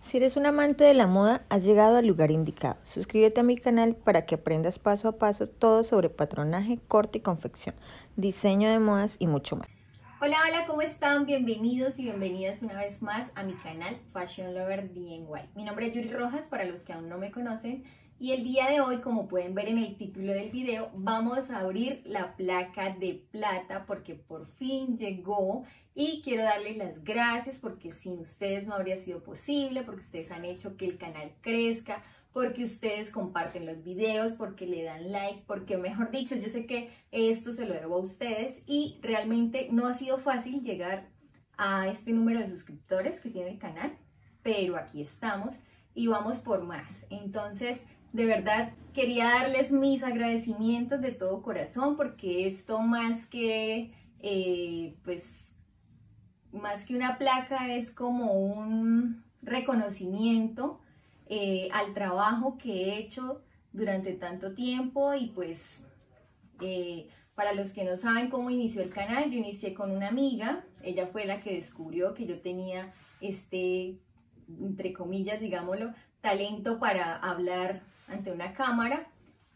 Si eres un amante de la moda, has llegado al lugar indicado. Suscríbete a mi canal para que aprendas paso a paso todo sobre patronaje, corte y confección, diseño de modas y mucho más. Hola, hola, ¿cómo están? Bienvenidos y bienvenidas una vez más a mi canal Fashion Lover DIY. Mi nombre es Yuri Rojas, para los que aún no me conocen, y el día de hoy, como pueden ver en el título del video, vamos a abrir la placa de plata porque por fin llegó y quiero darles las gracias porque sin ustedes no habría sido posible, porque ustedes han hecho que el canal crezca, porque ustedes comparten los videos, porque le dan like, porque mejor dicho, yo sé que esto se lo debo a ustedes y realmente no ha sido fácil llegar a este número de suscriptores que tiene el canal, pero aquí estamos y vamos por más. Entonces, de verdad, quería darles mis agradecimientos de todo corazón porque esto más que, eh, pues, más que una placa es como un reconocimiento eh, al trabajo que he hecho durante tanto tiempo y pues eh, para los que no saben cómo inició el canal, yo inicié con una amiga, ella fue la que descubrió que yo tenía este, entre comillas, digámoslo, talento para hablar ante una cámara.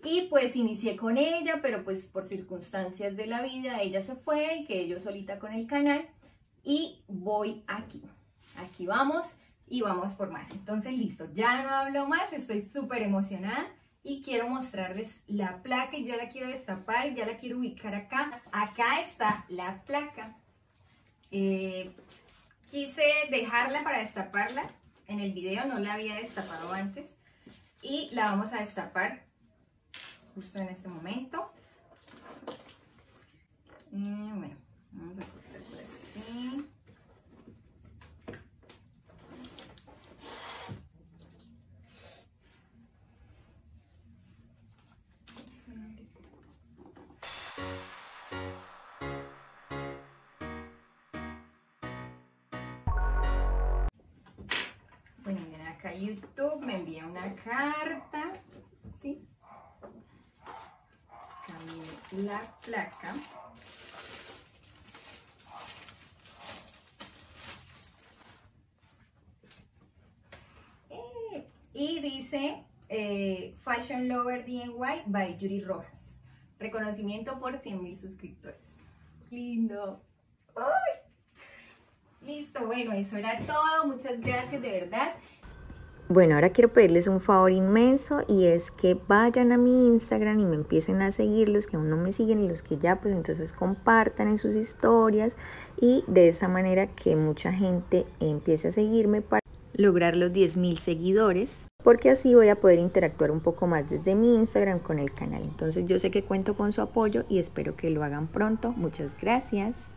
Y pues inicié con ella, pero pues por circunstancias de la vida ella se fue y quedé yo solita con el canal. Y voy aquí. Aquí vamos y vamos por más. Entonces listo, ya no hablo más, estoy súper emocionada y quiero mostrarles la placa y ya la quiero destapar y ya la quiero ubicar acá. Acá está la placa. Eh, quise dejarla para destaparla en el video, no la había destapado antes y la vamos a destapar justo en este momento. Y bueno, vamos a acá YouTube me envía una carta, ¿sí? También la placa. Eh, y dice eh, Fashion Lover DIY by Yuri Rojas. Reconocimiento por 100 mil suscriptores. Lindo. ¡Ay! Listo, bueno, eso era todo. Muchas gracias, de verdad. Bueno, ahora quiero pedirles un favor inmenso y es que vayan a mi Instagram y me empiecen a seguir los que aún no me siguen y los que ya, pues entonces compartan en sus historias y de esa manera que mucha gente empiece a seguirme para lograr los 10.000 seguidores porque así voy a poder interactuar un poco más desde mi Instagram con el canal. Entonces yo sé que cuento con su apoyo y espero que lo hagan pronto. Muchas gracias.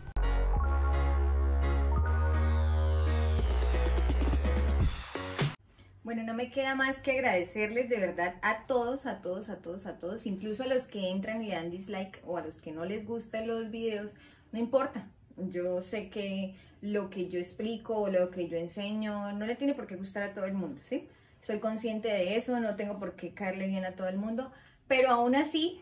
Bueno, no me queda más que agradecerles de verdad a todos, a todos, a todos, a todos, incluso a los que entran y dan dislike o a los que no les gustan los videos, no importa. Yo sé que lo que yo explico o lo que yo enseño no le tiene por qué gustar a todo el mundo, ¿sí? Soy consciente de eso, no tengo por qué caerle bien a todo el mundo, pero aún así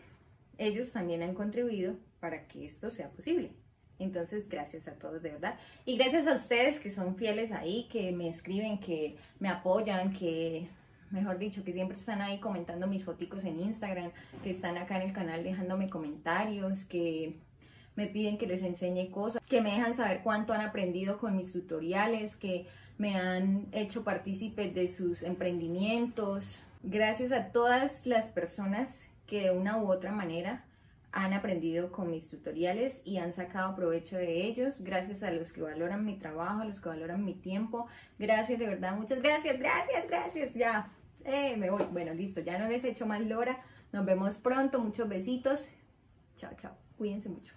ellos también han contribuido para que esto sea posible. Entonces, gracias a todos, de verdad. Y gracias a ustedes que son fieles ahí, que me escriben, que me apoyan, que, mejor dicho, que siempre están ahí comentando mis foticos en Instagram, que están acá en el canal dejándome comentarios, que me piden que les enseñe cosas, que me dejan saber cuánto han aprendido con mis tutoriales, que me han hecho partícipes de sus emprendimientos. Gracias a todas las personas que de una u otra manera han aprendido con mis tutoriales y han sacado provecho de ellos. Gracias a los que valoran mi trabajo, a los que valoran mi tiempo. Gracias, de verdad, muchas gracias, gracias, gracias. Ya, eh, me voy. Bueno, listo, ya no les he hecho más lora. Nos vemos pronto, muchos besitos. Chao, chao. Cuídense mucho.